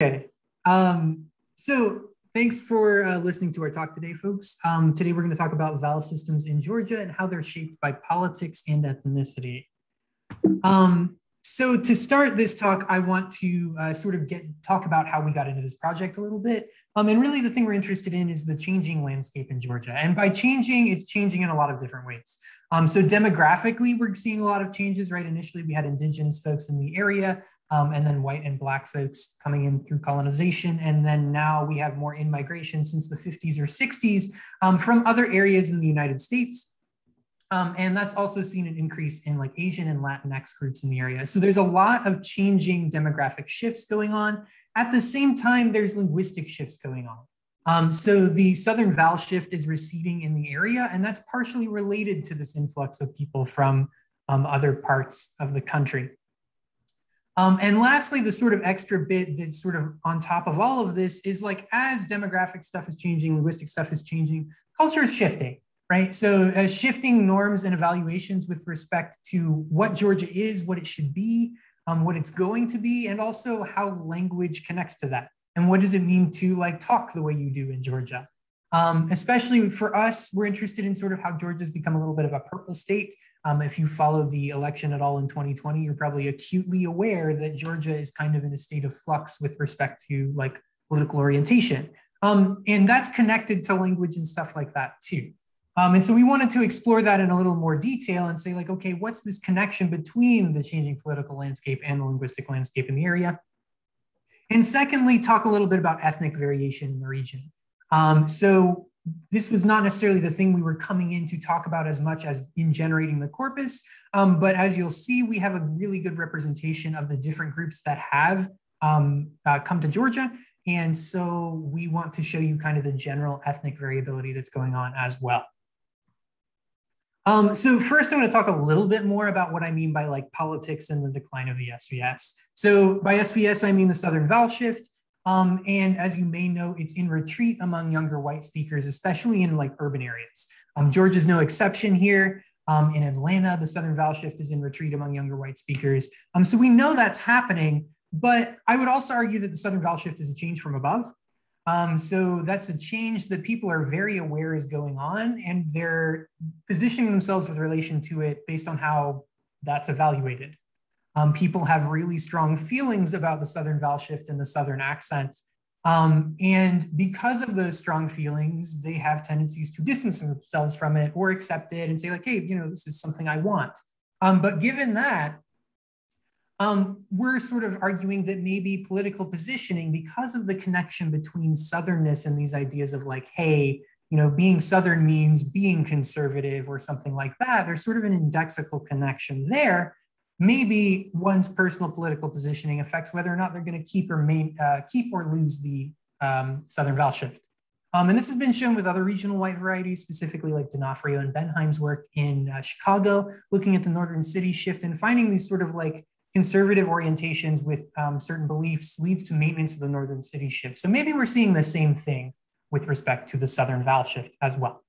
Okay. Um, so thanks for uh, listening to our talk today, folks. Um, today we're going to talk about vowel systems in Georgia and how they're shaped by politics and ethnicity. Um, so to start this talk, I want to uh, sort of get talk about how we got into this project a little bit. Um, and really the thing we're interested in is the changing landscape in Georgia. And by changing, it's changing in a lot of different ways. Um, so demographically, we're seeing a lot of changes, right? Initially, we had indigenous folks in the area um, and then white and black folks coming in through colonization. And then now we have more in migration since the 50s or 60s um, from other areas in the United States. Um, and that's also seen an increase in like Asian and Latinx groups in the area. So there's a lot of changing demographic shifts going on. At the same time, there's linguistic shifts going on. Um, so the Southern vowel shift is receding in the area, and that's partially related to this influx of people from um, other parts of the country. Um, and lastly, the sort of extra bit that's sort of on top of all of this is like as demographic stuff is changing, linguistic stuff is changing, culture is shifting, right? So uh, shifting norms and evaluations with respect to what Georgia is, what it should be, um, what it's going to be, and also how language connects to that. And what does it mean to like talk the way you do in Georgia? Um, especially for us, we're interested in sort of how Georgia's become a little bit of a purple state um, if you followed the election at all in 2020, you're probably acutely aware that Georgia is kind of in a state of flux with respect to like political orientation. Um, and that's connected to language and stuff like that too. Um, and so we wanted to explore that in a little more detail and say like, okay, what's this connection between the changing political landscape and the linguistic landscape in the area? And secondly, talk a little bit about ethnic variation in the region. Um, so this was not necessarily the thing we were coming in to talk about as much as in generating the corpus. Um, but as you'll see, we have a really good representation of the different groups that have um, uh, come to Georgia. And so we want to show you kind of the general ethnic variability that's going on as well. Um, so first, I'm going to talk a little bit more about what I mean by like politics and the decline of the SVS. So by SVS, I mean the Southern vowel shift. Um, and as you may know, it's in retreat among younger white speakers, especially in like urban areas. Um, Georgia's no exception here. Um, in Atlanta, the Southern vowel shift is in retreat among younger white speakers. Um, so we know that's happening, but I would also argue that the Southern vowel shift is a change from above. Um, so that's a change that people are very aware is going on, and they're positioning themselves with relation to it based on how that's evaluated. Um, people have really strong feelings about the Southern vowel shift and the Southern accent. Um, and because of those strong feelings, they have tendencies to distance themselves from it or accept it and say, like, hey, you know, this is something I want. Um, but given that, um, we're sort of arguing that maybe political positioning, because of the connection between Southernness and these ideas of like, hey, you know, being Southern means being conservative or something like that, there's sort of an indexical connection there maybe one's personal political positioning affects whether or not they're going to keep or main, uh, keep or lose the um, Southern vowel shift. Um, and this has been shown with other regional white varieties, specifically like D'Onofrio and Benheim's work in uh, Chicago, looking at the Northern City shift and finding these sort of like conservative orientations with um, certain beliefs leads to maintenance of the Northern City shift. So maybe we're seeing the same thing with respect to the Southern vowel shift as well.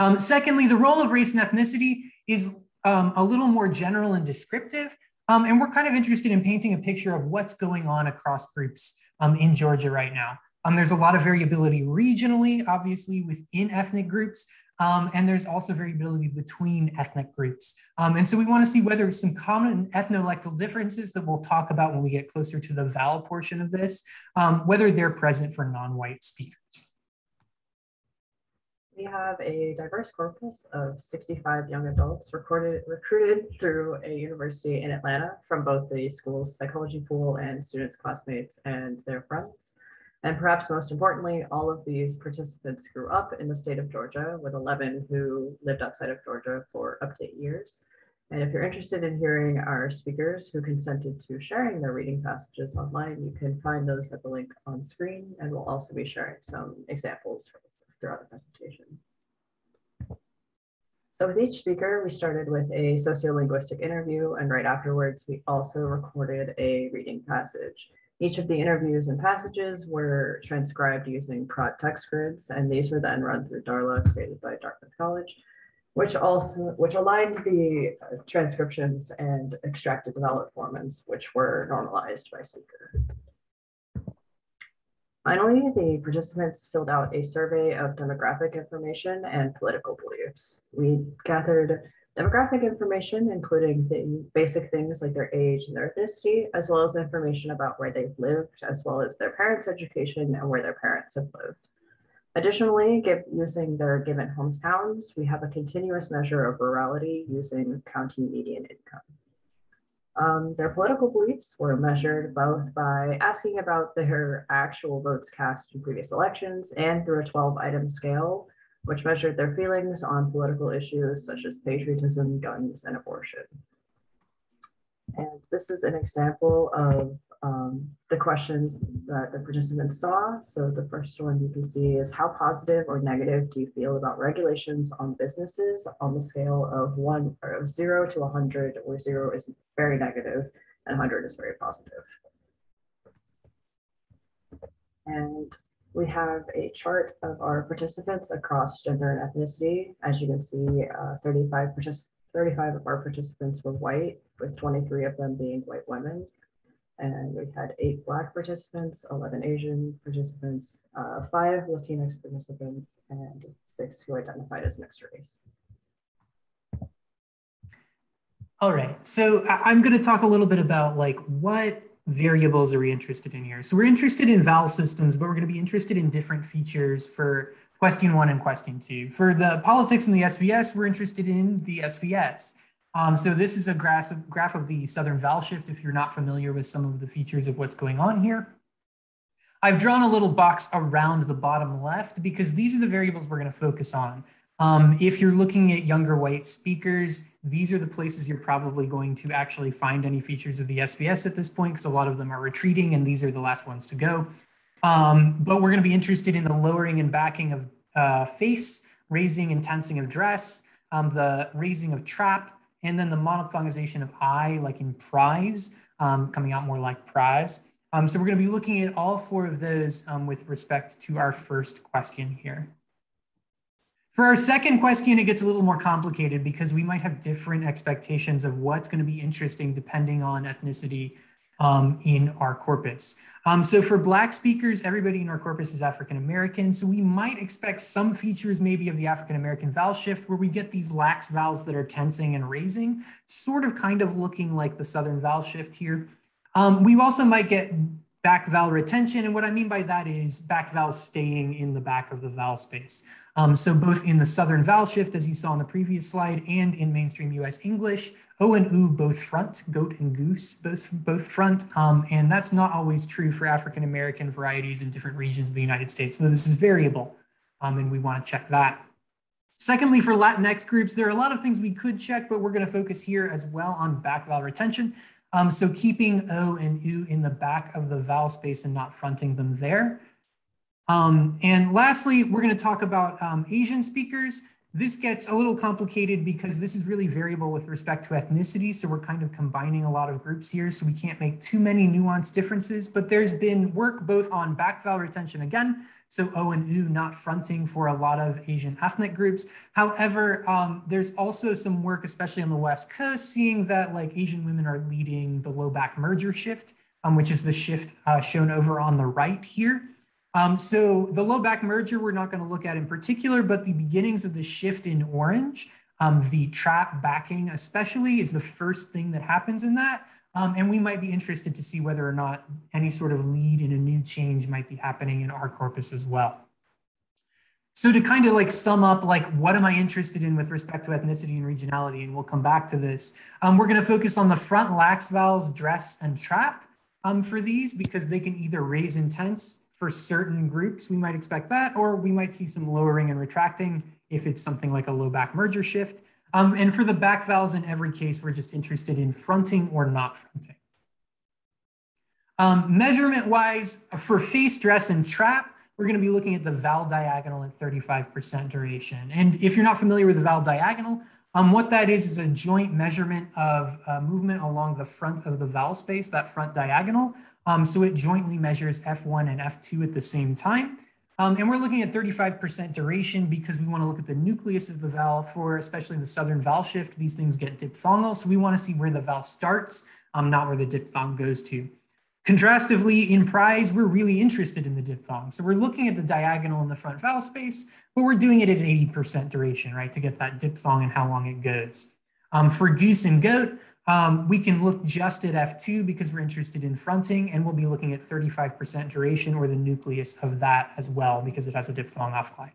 Um, secondly, the role of race and ethnicity is um, a little more general and descriptive. Um, and we're kind of interested in painting a picture of what's going on across groups um, in Georgia right now. Um, there's a lot of variability regionally, obviously within ethnic groups, um, and there's also variability between ethnic groups. Um, and so we wanna see whether some common ethnolectal differences that we'll talk about when we get closer to the vowel portion of this, whether they're present for non-white speakers we have a diverse corpus of 65 young adults recorded, recruited through a university in Atlanta from both the school's psychology pool and students, classmates, and their friends. And perhaps most importantly, all of these participants grew up in the state of Georgia, with 11 who lived outside of Georgia for up to eight years. And if you're interested in hearing our speakers who consented to sharing their reading passages online, you can find those at the link on screen, and we'll also be sharing some examples throughout the presentation. So with each speaker, we started with a sociolinguistic interview, and right afterwards, we also recorded a reading passage. Each of the interviews and passages were transcribed using Praat text grids, and these were then run through DARLA, created by Dartmouth College, which also which aligned the uh, transcriptions and extracted the vowel formants, which were normalized by speaker. Finally, the participants filled out a survey of demographic information and political beliefs. We gathered demographic information, including the basic things like their age and their ethnicity, as well as information about where they've lived, as well as their parents' education and where their parents have lived. Additionally, give, using their given hometowns, we have a continuous measure of rurality using county median income. Um, their political beliefs were measured both by asking about their actual votes cast in previous elections and through a 12 item scale, which measured their feelings on political issues such as patriotism, guns, and abortion. And this is an example of um, questions that the participants saw. So the first one you can see is how positive or negative do you feel about regulations on businesses on the scale of one or of zero to 100, where zero is very negative and 100 is very positive. And we have a chart of our participants across gender and ethnicity. As you can see, uh, 35, 35 of our participants were white, with 23 of them being white women and we had eight Black participants, 11 Asian participants, uh, five Latinx participants, and six who identified as mixed race. All right, so I'm going to talk a little bit about like what variables are we interested in here. So we're interested in vowel systems, but we're going to be interested in different features for question one and question two. For the politics and the SVS, we're interested in the SVS. Um, so this is a graph of, graph of the southern vowel shift if you're not familiar with some of the features of what's going on here. I've drawn a little box around the bottom left because these are the variables we're going to focus on. Um, if you're looking at younger white speakers, these are the places you're probably going to actually find any features of the SVS at this point because a lot of them are retreating and these are the last ones to go. Um, but we're going to be interested in the lowering and backing of uh, face, raising and tensing of dress, um, the raising of trap, and then the monophthongization of I, like in prize, um, coming out more like prize. Um, so we're going to be looking at all four of those um, with respect to our first question here. For our second question, it gets a little more complicated because we might have different expectations of what's going to be interesting depending on ethnicity um, in our corpus. Um, so for Black speakers, everybody in our corpus is African American. So we might expect some features maybe of the African American vowel shift where we get these lax vowels that are tensing and raising, sort of kind of looking like the Southern vowel shift here. Um, we also might get back vowel retention. And what I mean by that is back vowels staying in the back of the vowel space. Um, so both in the Southern vowel shift, as you saw on the previous slide, and in mainstream US English, O and U both front, goat and goose both, both front, um, and that's not always true for African American varieties in different regions of the United States. So this is variable, um, and we want to check that. Secondly, for Latinx groups, there are a lot of things we could check, but we're going to focus here as well on back vowel retention. Um, so keeping O and U in the back of the vowel space and not fronting them there. Um, and lastly, we're going to talk about um, Asian speakers. This gets a little complicated because this is really variable with respect to ethnicity. So we're kind of combining a lot of groups here. So we can't make too many nuanced differences, but there's been work both on back vowel retention again. So O and U not fronting for a lot of Asian ethnic groups. However, um, there's also some work, especially on the West Coast, seeing that like Asian women are leading the low back merger shift, um, which is the shift uh, shown over on the right here. Um, so the low back merger, we're not going to look at in particular, but the beginnings of the shift in orange, um, the trap backing especially is the first thing that happens in that. Um, and we might be interested to see whether or not any sort of lead in a new change might be happening in our corpus as well. So to kind of like sum up, like what am I interested in with respect to ethnicity and regionality, and we'll come back to this. Um, we're going to focus on the front lax vowels, dress, and trap um, for these because they can either raise intense for certain groups, we might expect that, or we might see some lowering and retracting if it's something like a low back merger shift. Um, and for the back vowels in every case, we're just interested in fronting or not fronting. Um, measurement wise, for face dress and trap, we're going to be looking at the vowel diagonal at 35% duration. And if you're not familiar with the vowel diagonal, um, what that is is a joint measurement of uh, movement along the front of the vowel space, that front diagonal. Um, so it jointly measures F1 and F2 at the same time. Um, and we're looking at 35% duration because we want to look at the nucleus of the vowel for especially the southern vowel shift. These things get diphthongal. So we want to see where the vowel starts, um, not where the diphthong goes to. Contrastively, in prize, we're really interested in the diphthong. So we're looking at the diagonal in the front vowel space, but we're doing it at 80% duration, right, to get that diphthong and how long it goes. Um, for goose and goat, um, we can look just at F2 because we're interested in fronting, and we'll be looking at 35% duration or the nucleus of that as well because it has a diphthong offglide.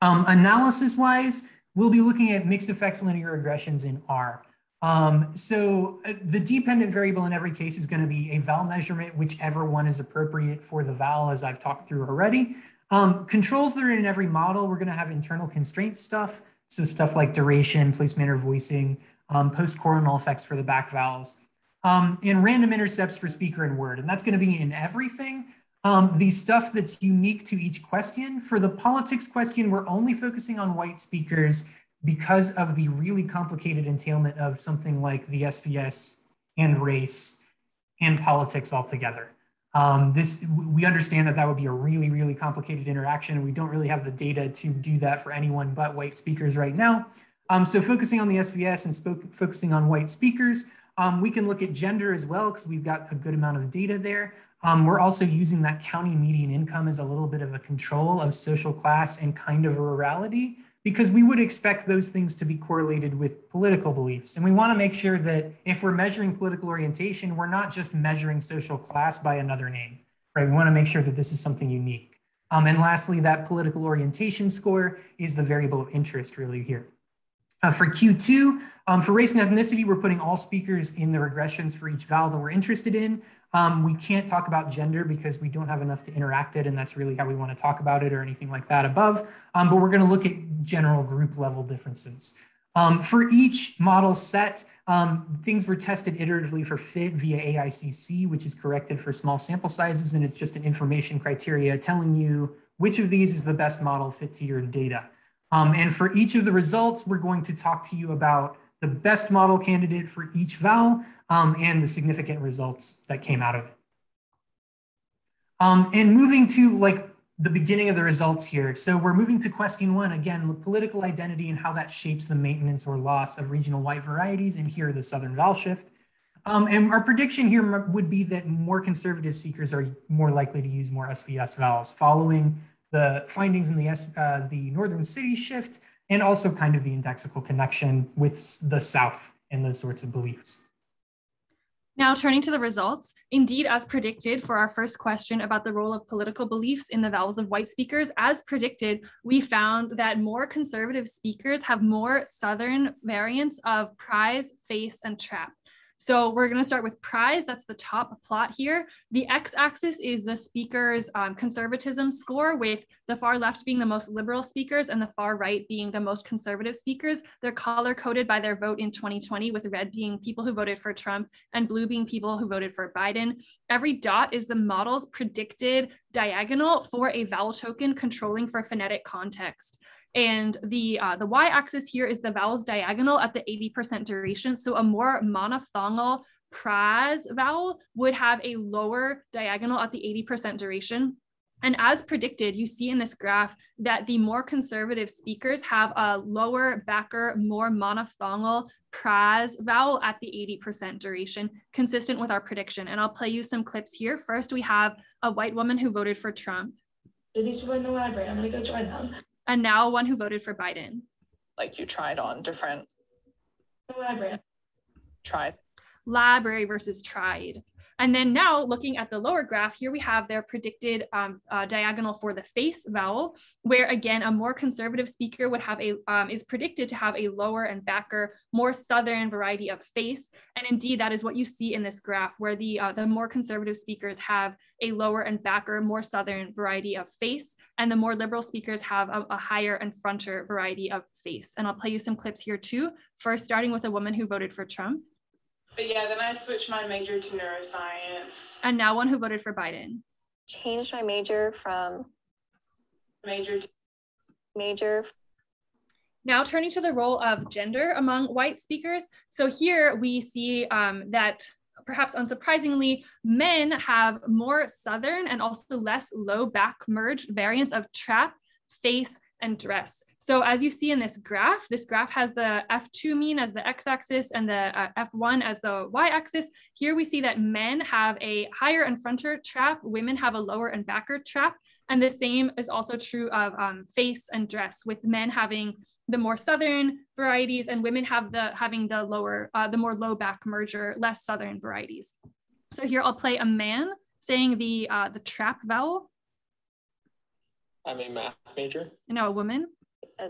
Um, Analysis-wise, we'll be looking at mixed effects linear regressions in R. Um, so uh, the dependent variable in every case is going to be a vowel measurement, whichever one is appropriate for the vowel, as I've talked through already. Um, controls that are in every model, we're going to have internal constraint stuff. So stuff like duration, placement or voicing, um, post-coronal effects for the back vowels, um, and random intercepts for speaker and word. And that's going to be in everything. Um, the stuff that's unique to each question. For the politics question, we're only focusing on white speakers because of the really complicated entailment of something like the SVS and race and politics altogether. Um, this we understand that that would be a really really complicated interaction and we don't really have the data to do that for anyone but white speakers right now um, so focusing on the svs and focusing on white speakers um, we can look at gender as well because we've got a good amount of data there um, we're also using that county median income as a little bit of a control of social class and kind of rurality because we would expect those things to be correlated with political beliefs. And we want to make sure that if we're measuring political orientation, we're not just measuring social class by another name, right? We want to make sure that this is something unique. Um, and lastly, that political orientation score is the variable of interest really here. Uh, for Q2, um, for race and ethnicity, we're putting all speakers in the regressions for each vowel that we're interested in. Um, we can't talk about gender because we don't have enough to interact it, and that's really how we want to talk about it or anything like that above. Um, but we're going to look at general group level differences. Um, for each model set, um, things were tested iteratively for fit via AICC, which is corrected for small sample sizes, and it's just an information criteria telling you which of these is the best model fit to your data. Um, and for each of the results, we're going to talk to you about the best model candidate for each vowel um, and the significant results that came out of it. Um, and moving to like the beginning of the results here. So we're moving to question one, again, political identity and how that shapes the maintenance or loss of regional white varieties. And here the Southern vowel shift. Um, and our prediction here would be that more conservative speakers are more likely to use more SVS vowels following the findings in the, uh, the Northern City shift and also kind of the indexical connection with the South and those sorts of beliefs. Now, turning to the results, indeed, as predicted for our first question about the role of political beliefs in the vowels of white speakers, as predicted, we found that more conservative speakers have more Southern variants of prize, face, and trap. So we're going to start with prize. That's the top plot here. The x-axis is the speaker's um, conservatism score with the far left being the most liberal speakers and the far right being the most conservative speakers. They're color coded by their vote in 2020 with red being people who voted for Trump and blue being people who voted for Biden. Every dot is the model's predicted diagonal for a vowel token controlling for phonetic context. And the, uh, the y-axis here is the vowel's diagonal at the 80% duration. So a more monophthongal prize vowel would have a lower diagonal at the 80% duration. And as predicted, you see in this graph that the more conservative speakers have a lower backer, more monophthongal prize vowel at the 80% duration, consistent with our prediction. And I'll play you some clips here. First, we have a white woman who voted for Trump. So these people in the I'm gonna go join them and now one who voted for Biden. Like you tried on different. Library. Tried. Library versus tried. And then now looking at the lower graph, here we have their predicted um, uh, diagonal for the face vowel, where again, a more conservative speaker would have a, um, is predicted to have a lower and backer, more Southern variety of face. And indeed, that is what you see in this graph, where the, uh, the more conservative speakers have a lower and backer, more Southern variety of face, and the more liberal speakers have a, a higher and fronter variety of face. And I'll play you some clips here too. First, starting with a woman who voted for Trump. But yeah, then I switched my major to neuroscience. And now one who voted for Biden. Changed my major from major to major. Now turning to the role of gender among white speakers. So here we see um, that perhaps unsurprisingly, men have more Southern and also less low back merged variants of trap, face, and dress. So as you see in this graph, this graph has the F2 mean as the x-axis and the uh, F1 as the y-axis. Here we see that men have a higher and fronter trap, women have a lower and backer trap. And the same is also true of um, face and dress, with men having the more southern varieties and women have the having the lower, uh, the more low back merger, less southern varieties. So here I'll play a man saying the uh, the trap vowel. I'm a math major. And now a woman. A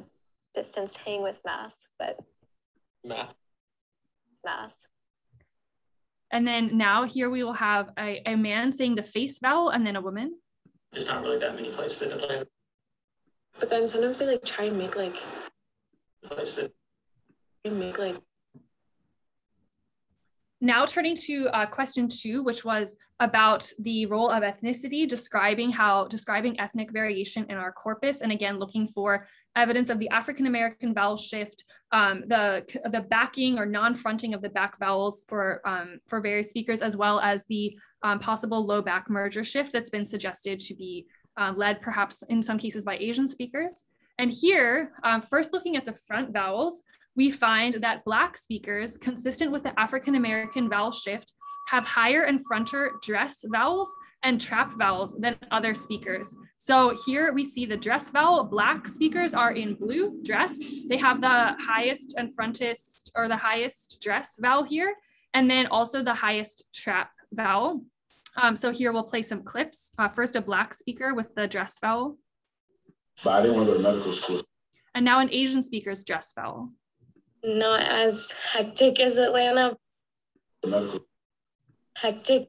distance hang with math, but Math. math. And then now here we will have a, a man saying the face vowel and then a woman. There's not really that many places in Atlanta. But then sometimes they like try and make like Places. and make like Now turning to uh, question two, which was about the role of ethnicity, describing how describing ethnic variation in our corpus, and again looking for evidence of the African American vowel shift, um, the the backing or non-fronting of the back vowels for um, for various speakers, as well as the um, possible low back merger shift that's been suggested to be uh, led perhaps in some cases by Asian speakers. And here, um, first looking at the front vowels, we find that Black speakers, consistent with the African American vowel shift, have higher and fronter dress vowels and trap vowels than other speakers. So here we see the dress vowel. Black speakers are in blue dress. They have the highest and frontest or the highest dress vowel here, and then also the highest trap vowel. Um, so here we'll play some clips. Uh, first, a Black speaker with the dress vowel, But I didn't want to go to medical school. and now an Asian speaker's dress vowel. Not as hectic as Atlanta. Hectic.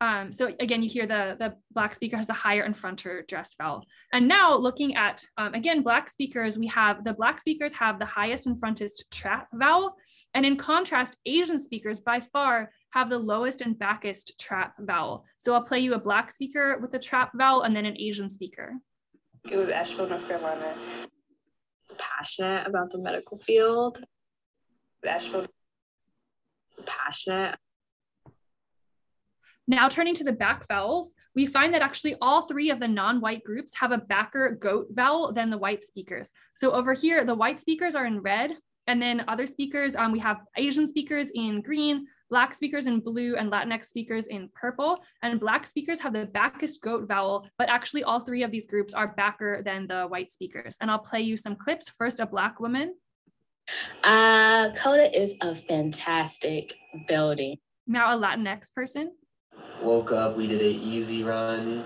Um, so again, you hear the, the black speaker has the higher and fronter dress vowel. And now looking at, um, again, black speakers, we have the black speakers have the highest and frontest trap vowel. And in contrast, Asian speakers by far have the lowest and backest trap vowel. So I'll play you a black speaker with a trap vowel and then an Asian speaker. It was Asheville, North Carolina. Passionate about the medical field. Asheville. Passionate. Now turning to the back vowels, we find that actually all three of the non-white groups have a backer goat vowel than the white speakers. So over here, the white speakers are in red, and then other speakers, um, we have Asian speakers in green, Black speakers in blue, and Latinx speakers in purple. And Black speakers have the backest goat vowel, but actually all three of these groups are backer than the white speakers. And I'll play you some clips. First, a Black woman. Uh, Coda is a fantastic building. Now a Latinx person. Woke up, we did an easy run.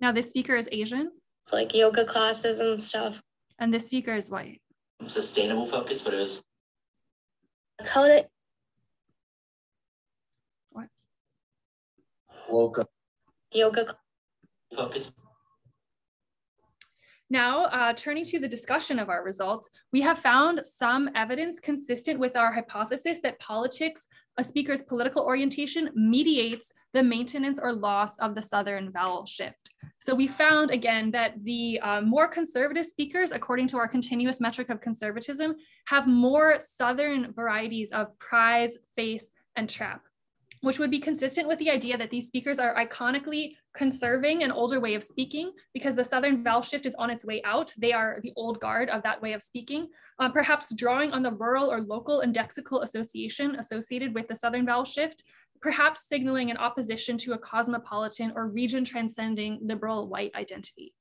Now this speaker is Asian. It's like yoga classes and stuff. And this speaker is white. Sustainable focus, but it was Coda What? woke up Yoga. focus. Now, uh, turning to the discussion of our results, we have found some evidence consistent with our hypothesis that politics, a speaker's political orientation, mediates the maintenance or loss of the Southern vowel shift. So we found again that the uh, more conservative speakers, according to our continuous metric of conservatism, have more Southern varieties of prize, face, and trap which would be consistent with the idea that these speakers are iconically conserving an older way of speaking because the Southern vowel shift is on its way out. They are the old guard of that way of speaking, uh, perhaps drawing on the rural or local indexical association associated with the Southern vowel shift, perhaps signaling an opposition to a cosmopolitan or region transcending liberal white identity.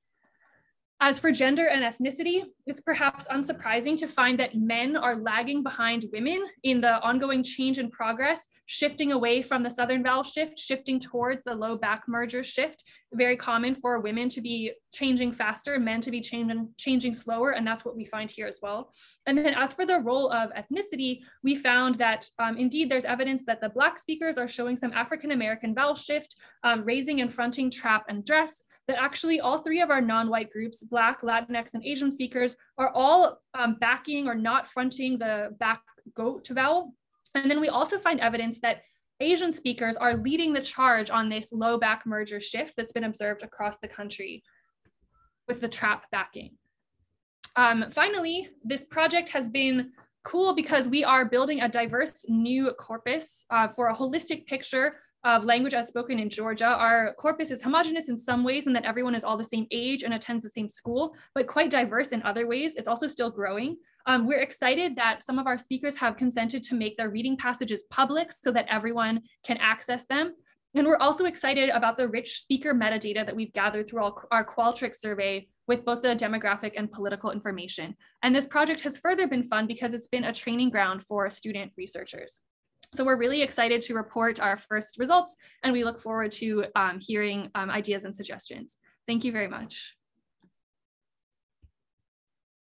As for gender and ethnicity, it's perhaps unsurprising to find that men are lagging behind women in the ongoing change and progress, shifting away from the Southern vowel shift, shifting towards the low back merger shift. Very common for women to be changing faster, men to be changing, changing slower, and that's what we find here as well. And then as for the role of ethnicity, we found that um, indeed there's evidence that the Black speakers are showing some African-American vowel shift, um, raising and fronting trap and dress, that actually all three of our non-white groups, Black, Latinx, and Asian speakers, are all um, backing or not fronting the back goat vowel. And then we also find evidence that Asian speakers are leading the charge on this low back merger shift that's been observed across the country with the trap backing. Um, finally, this project has been cool because we are building a diverse new corpus uh, for a holistic picture of language as spoken in Georgia, our corpus is homogenous in some ways in that everyone is all the same age and attends the same school, but quite diverse in other ways. It's also still growing. Um, we're excited that some of our speakers have consented to make their reading passages public so that everyone can access them. And we're also excited about the rich speaker metadata that we've gathered through our Qualtrics survey with both the demographic and political information. And this project has further been fun because it's been a training ground for student researchers. So we're really excited to report our first results and we look forward to um, hearing um, ideas and suggestions. Thank you very much.